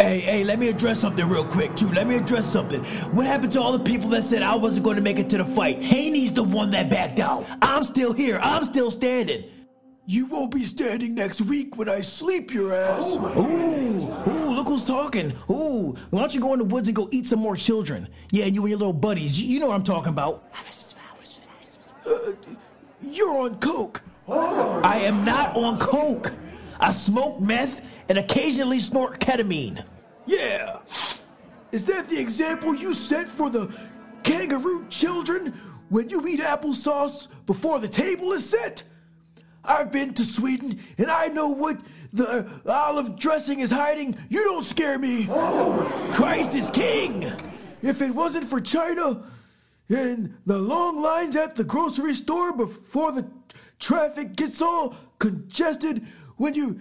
Hey, hey, let me address something real quick, too. Let me address something. What happened to all the people that said I wasn't going to make it to the fight? Haney's the one that backed out. I'm still here. I'm still standing. You won't be standing next week when I sleep your ass. Ooh, ooh, look who's talking. Ooh, why don't you go in the woods and go eat some more children? Yeah, you and your little buddies. You, you know what I'm talking about. Uh, you're on coke. I am not on coke. I smoke meth and occasionally snort ketamine. Yeah. Is that the example you set for the kangaroo children when you eat applesauce before the table is set? I've been to Sweden and I know what the uh, olive dressing is hiding. You don't scare me. Christ is king. If it wasn't for China and the long lines at the grocery store before the traffic gets all congested when you